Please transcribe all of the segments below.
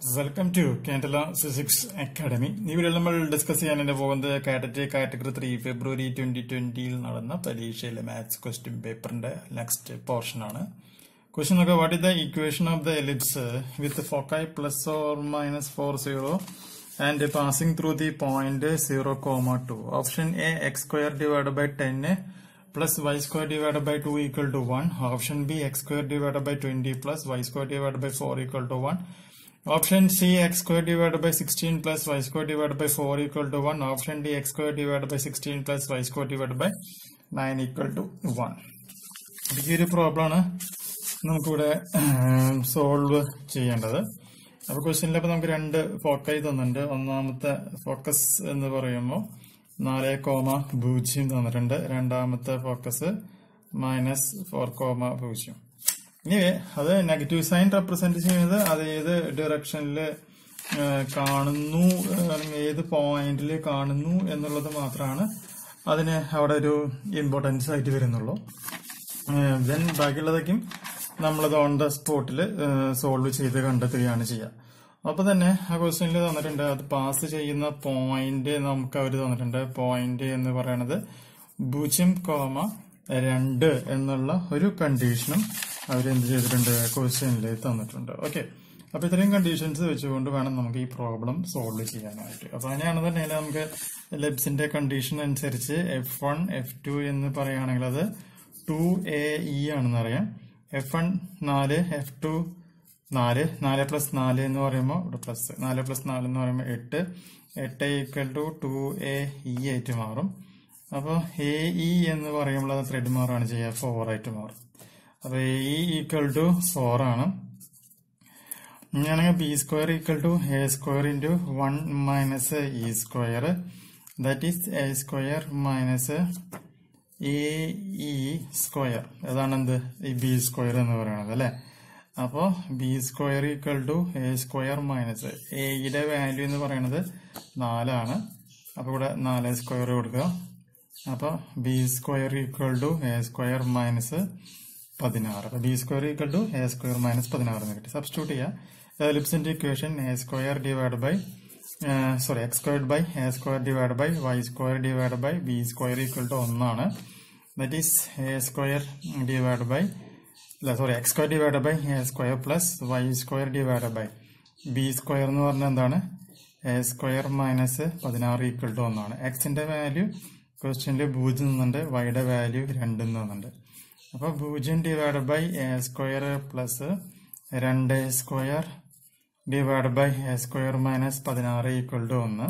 Welcome to Kandala physics academy വീഡിയോയിൽ നമ്മൾ discuss ചെയ്യാനായിട്ട് പോകുന്നത് category category three February twenty ട്വന്റിയിൽ നടന്ന പരീക്ഷയിലെ മാത്സ് ക്വസ്റ്റ്യൻ പേപ്പറിന്റെ നെക്സ്റ്റ് പോർഷൻ ആണ് ക്വസ്റ്റ്യൻ നോക്കുക what is the equation of the ellipse with foci plus or minus four zero and passing through the point zero comma two option A x square divide by ten plus y square divided by 2 equal to 1. Option B x square divided by 20 plus y square divided by 4 equal to 1. Option C x square divided by 16 plus y square divided by 4 equal to 1. Option D x square divided by 16 plus y square divided by 9 equal to 1. ഈ ഒരു പ്രോബ്ലമാണ് നമുക്കിവിടെ solve ചെയ്യേണ്ടത്. അപ്പോൾ ക്വസ്റ്റ്യനിൽ അപ്പോൾ നമുക്ക് രണ്ട് ഫോക്കസ് തന്നിട്ടുണ്ട്. ഒന്നാമത്തെ ഫോക്കസ് എന്ന് പറയുമ്പോൾ നാല് കോമ പൂജ്യം തന്നിട്ടുണ്ട്. രണ്ടാമത്തെ ഫോക്കസ് മൈനസ് ഫോർ കോമ പൂജ്യം. ഇനി അത് നെഗറ്റീവ് സൈൻ റെപ്രസെന്റ് ചെയ്യുന്നത് അത് ഏത് ഡയറക്ഷനിൽ കാണുന്നു അല്ലെങ്കിൽ ഏത് പോയിന്റിൽ കാണുന്നു എന്നുള്ളത് മാത്രമാണ് അതിന് അവിടെ ഒരു ഇമ്പോർട്ടൻസ് ആയിട്ട് വരുന്നുള്ളൂ. ദെൻ ബാക്കിയുള്ളതൊക്കെയും നമ്മളത് ഓൺ ദ സ്പോട്ടിൽ സോൾവ് ചെയ്ത് കണ്ടെത്തുകയാണ് ചെയ്യുക. അപ്പൊ തന്നെ ആ ക്വസ്റ്റ്യനിൽ തന്നിട്ടുണ്ട് അത് പാസ് ചെയ്യുന്ന പോയിന്റ് നമുക്ക് അവർ തന്നിട്ടുണ്ട്. പോയിന്റ് എന്ന് പറയുന്നത് പൂജ്യം കോമ രണ്ട് എന്നുള്ള ഒരു കണ്ടീഷനും അവർ എന്ത് ചെയ്തിട്ടുണ്ട്? ക്വസ്റ്റ്യനിൽ തന്നിട്ടുണ്ട്. ഓക്കെ അപ്പൊ ഇത്രയും കണ്ടീഷൻസ് വെച്ചുകൊണ്ട് വേണം നമുക്ക് ഈ പ്രോബ്ലം സോൾവ് ചെയ്യാനായിട്ട്. അപ്പൊ തന്നെ നമുക്ക് ലെബ്സിന്റെ കണ്ടീഷൻ അനുസരിച്ച് എഫ് വൺ എഫ് ടു എന്ന് പറയുകയാണെങ്കിൽ അത് ടു എ ഇ ആണെന്ന് അറിയാം എഫ് വൺ നാല് എഫ് ടു നാല് നാല് പ്ലസ് നാല് എന്ന് പറയുമ്പോൾ ഇവിടെ പ്ലസ് നാല് പ്ലസ് നാല് എന്ന് പറയുമ്പോൾ എട്ട്. എട്ട് equal to two A E ആയിട്ട് മാറും. അപ്പോൾ എ ഇ എന്ന് പറയുമ്പോൾ അത് ത്രെഡ് മാറാണ് ചെയ്യുക ഫോർ ആയിട്ട് മാറും. അപ്പോൾ എ ഈക്വൽ ടു ഫോർ ആണ്. ഇങ്ങനെയാണെങ്കിൽ B square equal to A square into one minus E square that is A square minus A E square അതാണ് എന്ത് ഈ ബി സ്ക്വയർ എന്ന് പറയുന്നത് അല്ലേ? അപ്പോൾ B square equal to A square minus എയുടെ വാല്യൂ എന്ന് പറയുന്നത് നാലാണ്. അപ്പോൾ ഇവിടെ നാല് സ്ക്വയർ കൊടുക്കുക. അപ്പോൾ B square equal to A square minus പതിനാറ്. അപ്പോൾ B square equal to A square minus പതിനാറ് എന്ന് കിട്ടി. സബ്സ്റ്റിറ്റ്യൂട്ട് ചെയ്യുക എലിപ്സിന്റെ equation A square divide by sorry X squared by A square divide by Y square divide by B square equal to ഒന്നാണ്. That is A square divide by sorry X square divide by A square plus Y square divide by B square എന്ന് പറഞ്ഞാൽ എന്താണ്? A square minus പതിനാറ് equal to ഒന്നാണ്. എക്സിന്റെ value ക്വസ്റ്റ്യനിൽ പൂജ്യം നിന്നുണ്ട് വൈയുടെ വാല്യൂ രണ്ട് നിന്നുണ്ട്. അപ്പോൾ പൂജ്യം divide by A square plus രണ്ട് square divide by A square minus പതിനാറ് ഈക്വൽ ടു ഒന്ന്.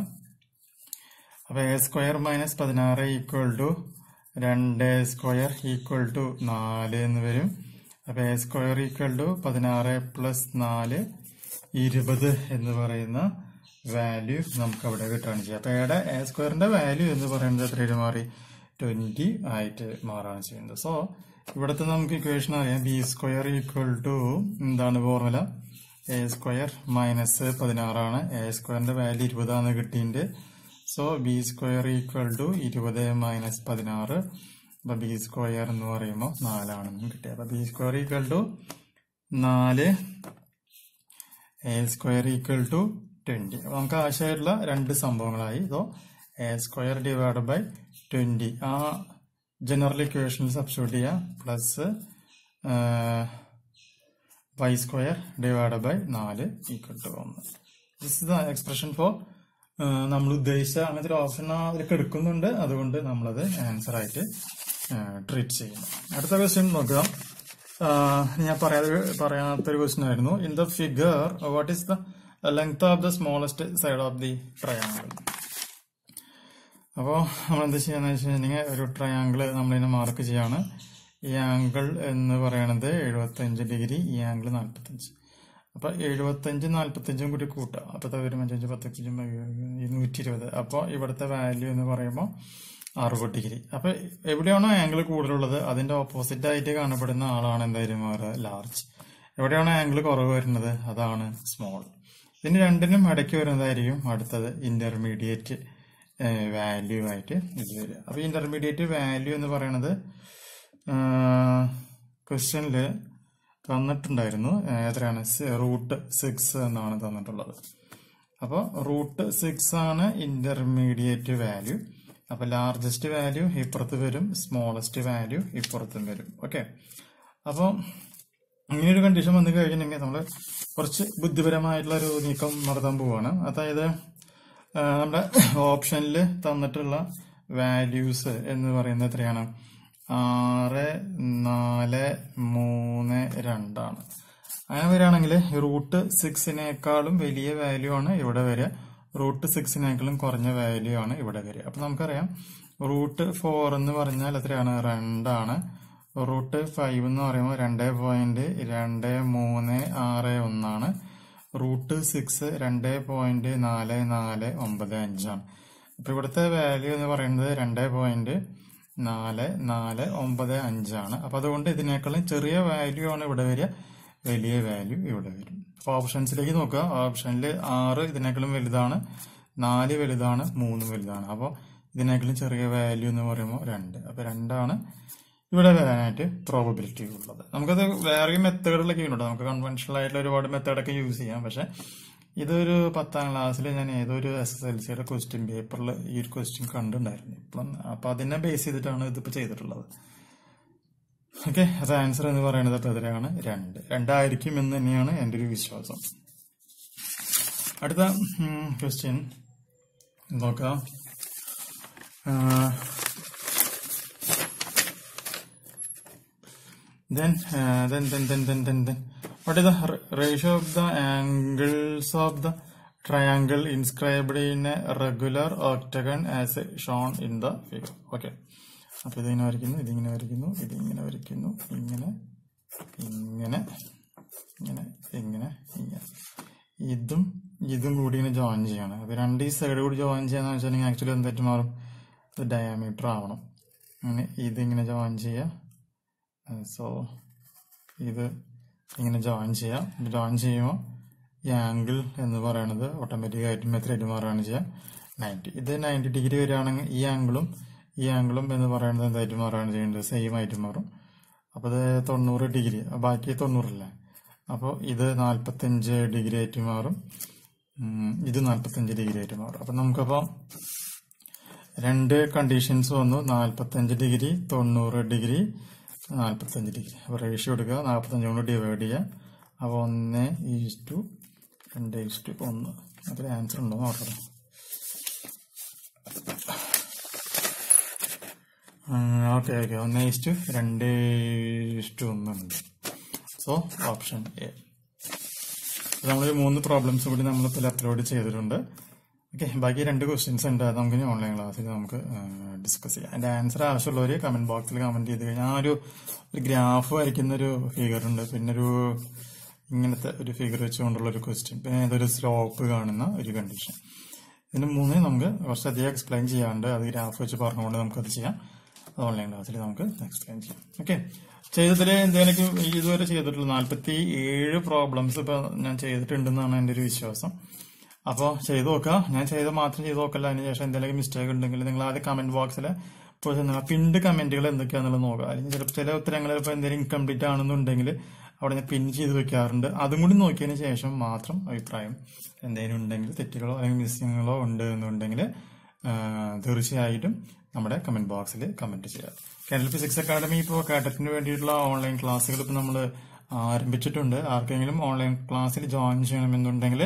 അപ്പോൾ എ സ്ക്വയർ മൈനസ് പതിനാറ് ഈക്വൽ ടു രണ്ട് സ്ക്വയർ ഈക്വൽ ടു നാല് എന്ന് വരും. അപ്പൊ എ സ്ക്വയർ ഈക്വൽ ടു പതിനാറ് പ്ലസ് നാല് ഇരുപത് എന്ന് പറയുന്ന വാല്യൂ നമുക്ക് അവിടെ കിട്ടുകയാണ് ചെയ്യുക. അപ്പൊ എയുടെ എ സ്ക്വയറിന്റെ വാല്യൂ എന്ന് പറയുന്നത് എത്രയും മാറി? ട്വന്റി ആയിട്ട് മാറാണ് ചെയ്യുന്നത്. സോ ഇവിടുത്തെ നമുക്ക് ഇക്വേഷൻ അറിയാം. ബി സ്ക്വയർ ഈക്വൽ ടു എന്താണ് ഫോർമുല എ സ്ക്വയർ മൈനസ് പതിനാറാണ്. എ സ്ക്വയറിന്റെ വാല്യൂ ഇരുപതാണ് കിട്ടിയിട്ടുണ്ട്. So B square equal to ഇരുപത് മൈനസ് പതിനാറ്. അപ്പൊ ബി സ്ക്വയർ എന്ന് പറയുമ്പോൾ നാലാണെന്നും കിട്ടി. അപ്പൊ ബി സ്ക്വയർ ഈക്വൽ ടു നാല്. എ സ്ക്വയർ ഈക്വൽ ടു അപ്പൊ നമുക്ക് ആവശ്യമായിട്ടുള്ള രണ്ട് സംഭവങ്ങളായി. So A square divide by twenty ആ ജനറൽ ഇക്വേഷൻ സബ്സ്റ്റിറ്റ്യൂട്ട് ചെയ്യുക plus Y square divide by നാല് ഈക്വൽ ടു ഒന്ന് this is the expression for നമ്മൾ ഉദ്ദേശിച്ച അങ്ങനത്തെ ഒരു ഓപ്ഷൻ അതിലേക്ക് എടുക്കുന്നുണ്ട് അതുകൊണ്ട് നമ്മളത് ആൻസർ ആയിട്ട് ട്രീറ്റ് ചെയ്യുന്നു. അടുത്ത ക്വസ്റ്റ്യൻ നോക്കാം. ഞാൻ പറയാതെ പറയാത്തൊരു ക്വസ്റ്റ്യൻ ആയിരുന്നു. In the figure what is the length of the smallest side of the triangle അപ്പോൾ നമ്മൾ എന്ത് ചെയ്യാന്ന് കഴിഞ്ഞാൽ ഒരു ട്രയാങ്കിൾ നമ്മളിതിനെ മാർക്ക് ചെയ്യാണ്. ഈ ആംഗിൾ എന്ന് പറയണത് എഴുപത്തഞ്ച് ഡിഗ്രി ഈ ആംഗിൾ നാൽപ്പത്തഞ്ച് അപ്പൊ എഴുപത്തഞ്ച് നാൽപ്പത്തഞ്ചും കൂടി കൂട്ടുക അപ്പോഴത്തെ വരും അഞ്ചഞ്ച് പത്തഞ്ചും നൂറ്റി ഇരുപത് അപ്പോൾ ഇവിടുത്തെ വാല്യൂ എന്ന് പറയുമ്പോൾ അറുപത് ഡിഗ്രി. അപ്പൊ എവിടെയാണോ ആംഗിൾ കൂടുതലുള്ളത് അതിന്റെ ഓപ്പോസിറ്റ് ആയിട്ട് കാണപ്പെടുന്ന ആളാണ് എന്തായാലും ലാർജ് എവിടെയാണോ ആംഗിൾ കുറവ് വരുന്നത് അതാണ് സ്മോൾ ഇതിന് രണ്ടിനും ഇടയ്ക്ക് വരുന്നതായിരിക്കും അടുത്തത് ഇന്റർമീഡിയറ്റ് വാല്യൂ ആയിട്ട് ഇത് വരിക. അപ്പൊ ഇന്റർമീഡിയറ്റ് വാല്യൂ എന്ന് പറയണത് ക്വസ്റ്റ്യനിൽ തന്നിട്ടുണ്ടായിരുന്നു. എത്രയാണ്? റൂട്ട് സിക്സ് എന്നാണ് തന്നിട്ടുള്ളത്. അപ്പോൾ റൂട്ട് സിക്സ് ആണ് ഇന്റർമീഡിയറ്റ് വാല്യൂ അപ്പോൾ ലാർജസ്റ്റ് വാല്യൂ ഇപ്പുറത്ത് വരും സ്മോളസ്റ്റ് വാല്യൂ ഇപ്പുറത്തും വരും. ഓക്കെ അപ്പോൾ ഇങ്ങനെയൊരു കണ്ടീഷൻ വന്നു കഴിഞ്ഞിട്ടുണ്ടെങ്കിൽ നമ്മൾ കുറച്ച് ബുദ്ധിപരമായിട്ടുള്ള ഒരു നീക്കം നടത്താൻ പോവുകയാണ് അതായത് നമ്മുടെ ഓപ്ഷനിൽ തന്നിട്ടുള്ള വാല്യൂസ് എന്ന് പറയുന്നത് എത്രയാണ്? ആറ് നാല് മൂന്ന് രണ്ടാണ്. അങ്ങനെ വരികയാണെങ്കിൽ റൂട്ട് സിക്സിനേക്കാളും വലിയ വാല്യൂ ആണ് ഇവിടെ വരിക. റൂട്ട് സിക്സിനേക്കാളും കുറഞ്ഞ വാല്യൂ ആണ് ഇവിടെ വരിക. അപ്പം നമുക്കറിയാം റൂട്ട് ഫോർ എന്ന് പറഞ്ഞാൽ എത്രയാണ്? രണ്ടാണ്. റൂട്ട് ഫൈവ് എന്ന് പറയുമ്പോൾ രണ്ട് പോയിന്റ് രണ്ട് മൂന്ന് ആറ് ഒന്നാണ്. റൂട്ട് സിക്സ് രണ്ട് പോയിന്റ് നാല് നാല് ഒമ്പത് അഞ്ചാണ്. അപ്പൊ ഇവിടുത്തെ വാല്യൂ എന്ന് പറയുന്നത് രണ്ട് പോയിന്റ് നാല് നാല് ഒമ്പത് അഞ്ചാണ്. അപ്പൊ അതുകൊണ്ട് ഇതിനേക്കാളും ചെറിയ വാല്യൂ ആണ് ഇവിടെ വരിക. വലിയ വാല്യൂ ഇവിടെ വരും. അപ്പൊ ഓപ്ഷൻസിലേക്ക് നോക്കുക. ഓപ്ഷനിൽ ആറ് ഇതിനേക്കാളും വലുതാണ്. നാല് വലുതാണ്. മൂന്ന് വലുതാണ്. അപ്പോൾ ഇതിനേക്കാളും ചെറിയ വാല്യൂ എന്ന് പറയുമ്പോൾ രണ്ട്. അപ്പൊ രണ്ടാണ് ഇവിടെ വരാനായിട്ട് പ്രോബിലിറ്റി ഉള്ളത്. നമുക്കത് വേറെ മെത്തേഡിലൊക്കെ ഉണ്ട്? നമുക്ക് കൺവെൻഷണൽ ആയിട്ടുള്ള ഒരുപാട് മെത്തേഡൊക്കെ യൂസ് ചെയ്യാം. പക്ഷെ ഇതൊരു പത്താം ക്ലാസ്സിൽ ഞാൻ ഏതൊരു എസ് എസ് എൽ സിയുടെ ക്വസ്റ്റ്യൻ പേപ്പറിൽ ഈ ഒരു ക്വസ്റ്റ്യൻ കണ്ടിട്ടുണ്ടായിരുന്നു. ഇപ്പം അപ്പൊ അതിനെ ബേസ് ചെയ്തിട്ടാണ് ഇതിപ്പോ ചെയ്തിട്ടുള്ളത്. ഓക്കെ അത് ആൻസർ എന്ന് പറയുന്നത് അപ്പൊ എതിരാണ് രണ്ട്. രണ്ടായിരിക്കും എന്ന് തന്നെയാണ് എന്റെ ഒരു വിശ്വാസം. അടുത്ത ക്വസ്റ്റ്യൻ നോക്കാം. Then, uh, then, then, then, then, then, then, what is the ratio of the angles of the triangle inscribed in a regular octagon as shown in the figure? Okay. അപ്പൊ ഇതിങ്ങനെ വരയ്ക്കുന്നു ഇതിങ്ങനെ വരയ്ക്കുന്നു ഇതിങ്ങനെ വരയ്ക്കുന്നു ഇങ്ങനെ ഇങ്ങനെ ഇങ്ങനെ ഇങ്ങനെ ഇങ്ങനെ. ഇതും ഇതും കൂടി ഇങ്ങനെ ജോയിൻ ചെയ്യണം. അപ്പൊ രണ്ട് ഈ സൈഡ് കൂടി ജോയിൻ ചെയ്യാന്ന് വെച്ചിട്ടുണ്ടെങ്കിൽ ആക്ച്വലി എന്തായിട്ട് മാറും? ഇത് ഡയമീറ്റർ ആവണം. അങ്ങനെ ഇതിങ്ങനെ ജോയിൻ ചെയ്യുക സോ ഇത് ഇങ്ങനെ ജോയിൻ ചെയ്യാം. ജോയിൻ ചെയ്യുമ്പോൾ ഈ ആംഗിൾ എന്ന് പറയുന്നത് ഓട്ടോമാറ്റിക് ആയിട്ട് മെത്തേഡ് മാറുകയാണ് ചെയ്യുക നയന്റി ഇത് നയന്റി ഡിഗ്രി വരികയാണെങ്കിൽ ഈ ആംഗിളും ഈ ആംഗിളും എന്ന് പറയുന്നത് എന്തായിട്ട് മാറുകയാണ് ചെയ്യേണ്ടത് സെയിം ആയിട്ട് മാറും. അപ്പോൾ ഇത് തൊണ്ണൂറ് ഡിഗ്രി ബാക്കി തൊണ്ണൂറില്ല? അപ്പോൾ ഇത് നാൽപ്പത്തഞ്ച് ഡിഗ്രി ആയിട്ട് മാറും. ഇത് നാൽപ്പത്തഞ്ച് ഡിഗ്രി ആയിട്ട് മാറും. അപ്പം നമുക്കപ്പോൾ രണ്ട് കണ്ടീഷൻസ് വന്നു. നാൽപ്പത്തഞ്ച് ഡിഗ്രി തൊണ്ണൂറ് ഡിഗ്രി നാൽപ്പത്തഞ്ച് ഡിഗ്രി. അപ്പോൾ റേഷ്യോ എടുക്കുക. നാൽപ്പത്തഞ്ച് കൊണ്ട് ഡിവൈഡ് ചെയ്യുക. അപ്പോൾ ഒന്ന് ഈസ് ടു രണ്ട് ഈസ് ടു ഒന്ന്. അതിൽ ആൻസർ ഉണ്ടോ നോക്കണം ഓക്കെ ഓക്കെ ഒന്ന് ഈസ് ടു രണ്ട് ഈസ് ടു ഒന്നുണ്ട് സോ ഓപ്ഷൻ എ നമ്മൾ മൂന്ന് പ്രോബ്ലംസ് കൂടി നമ്മളിപ്പോൾ അപ്ലോഡ് ചെയ്തിട്ടുണ്ട്. ഓക്കെ ബാക്കി രണ്ട് ക്വസ്റ്റ്യൻസ് ഉണ്ട്. അത് നമുക്ക് ഓൺലൈൻ ക്ലാസ്സിൽ നമുക്ക് ഡിസ്കസ് ചെയ്യാം. അതിന്റെ ആൻസർ ആവശ്യമുള്ളവർ കമന്റ് ബോക്സിൽ കമന്റ് ചെയ്ത് കഴിഞ്ഞാൽ ആ ഒരു ഗ്രാഫ് വരയ്ക്കുന്ന ഒരു ഫിഗർ ഉണ്ട്. പിന്നെ ഒരു ഇങ്ങനത്തെ ഒരു ഫിഗർ വെച്ചുകൊണ്ടുള്ള ഒരു ക്വസ്റ്റ്യൻ പിന്നെ ഏതൊരു സ്ലോപ്പ് കാണുന്ന ഒരു കണ്ടീഷൻ ഇതിന് മൂന്ന് നമുക്ക് കുറച്ചധികം എക്സ്പ്ലെയിൻ ചെയ്യാണ്ട് അത് ഗ്രാഫ് വെച്ച് പറഞ്ഞുകൊണ്ട് അത് ചെയ്യാം. അത് ഓൺലൈൻ ക്ലാസ്സിൽ നമുക്ക് എക്സ്പ്ലെയിൻ ചെയ്യാം. ഓക്കെ ചെയ്തതിൽ എന്തെങ്കിലും ഇതുവരെ ചെയ്തിട്ടുള്ള നാൽപ്പത്തി ഏഴ് പ്രോബ്ലംസ് ഇപ്പൊ ഞാൻ ചെയ്തിട്ടുണ്ടെന്നാണ് എന്റെ ഒരു വിശ്വാസം. അപ്പോൾ ചെയ്ത് നോക്കുക. ഞാൻ ചെയ്ത് മാത്രം ചെയ്ത് നോക്കല്ല. അതിന് ശേഷം എന്തെങ്കിലും മിസ്റ്റേക്ക് ഉണ്ടെങ്കിൽ നിങ്ങൾ ആദ്യം കമന്റ് ബോക്സിൽ ചെന്ന് പിൻഡ് കമന്റുകൾ എന്തൊക്കെയാണെന്നുള്ളത് നോക്കുക. അല്ലെങ്കിൽ ചിലപ്പോൾ ചില ഉത്തരങ്ങൾ ഇപ്പോൾ എന്തെങ്കിലും ഇൻകംപ്ലീറ്റ് ആണെന്നുണ്ടെങ്കിൽ അവിടെ ഞാൻ പിൻ ചെയ്ത് വെക്കാറുണ്ട്. അതും കൂടി നോക്കിയതിന് ശേഷം മാത്രം അഭിപ്രായം എന്തെങ്കിലും ഉണ്ടെങ്കിൽ തെറ്റുകളോ അല്ലെങ്കിൽ മിസ്സിങ്ങുകളോ ഉണ്ട് എന്നുണ്ടെങ്കിൽ തീർച്ചയായിട്ടും നമ്മുടെ കമന്റ് ബോക്സിൽ കമന്റ് ചെയ്യുക. കേരള ഫിസിക്സ് അക്കാദമി ഇപ്പോൾ കാറ്ററ്റിന് വേണ്ടിയിട്ടുള്ള ഓൺലൈൻ ക്ലാസ്സുകൾ ഇപ്പോൾ നമ്മൾ ആരംഭിച്ചിട്ടുണ്ട്. ആർക്കെങ്കിലും ഓൺലൈൻ ക്ലാസ്സിൽ ജോയിൻ ചെയ്യണമെന്നുണ്ടെങ്കിൽ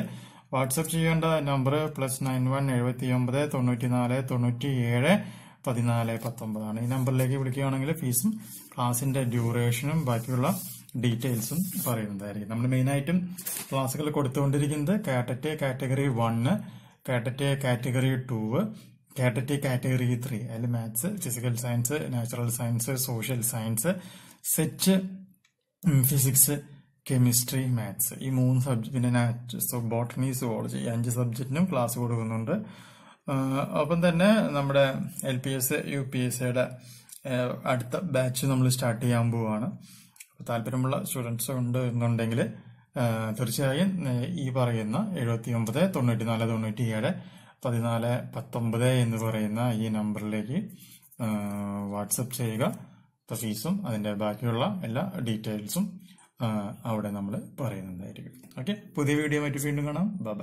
വാട്സപ്പ് ചെയ്യേണ്ട നമ്പർ പ്ലസ് നയൻ വൺ എഴുപത്തി ഒമ്പത് തൊണ്ണൂറ്റി നാല് തൊണ്ണൂറ്റി ഏഴ് പതിനാല് പത്തൊമ്പതാണ്. ഈ നമ്പറിലേക്ക് വിളിക്കുകയാണെങ്കിൽ ഫീസും ക്ലാസിന്റെ ഡ്യൂറേഷനും ബാക്കിയുള്ള ഡീറ്റെയിൽസും പറയുന്നതായിരിക്കും. നമ്മൾ മെയിനായിട്ടും ക്ലാസ്സുകൾ കൊടുത്തുകൊണ്ടിരിക്കുന്നത് KTET category one KTET category two KTET category three അതിൽ maths physical science natural science social science SET physics chemistry maths ഈ മൂന്ന് സബ്ജക്ട് പിന്നെ ബോട്ടണി സുവോളജി ഈ അഞ്ച് സബ്ജക്റ്റിനും ക്ലാസ് കൊടുക്കുന്നുണ്ട്. ഒപ്പം തന്നെ നമ്മുടെ L P S U P S സിയുടെ അടുത്ത ബാച്ച് നമ്മൾ സ്റ്റാർട്ട് ചെയ്യാൻ പോവുകയാണ് താല്പര്യമുള്ള സ്റ്റുഡൻസ് ഉണ്ട് എന്നുണ്ടെങ്കിൽ തീർച്ചയായും ഈ പറയുന്ന എഴുപത്തി ഒമ്പത് തൊണ്ണൂറ്റി നാല് തൊണ്ണൂറ്റി ഏഴ് പതിനാല് പത്തൊമ്പത് എന്ന് പറയുന്ന ഈ നമ്പറിലേക്ക് വാട്സപ്പ് ചെയ്യുക. ഫീസും അതിന്റെ ബാക്കിയുള്ള എല്ലാ ഡീറ്റെയിൽസും അവിടെ നമ്മൾ പറയുന്നതായിരിക്കും. ഓക്കെ പുതിയ വീഡിയോ മറ്റു വീണ്ടും കാണാം. ബൈ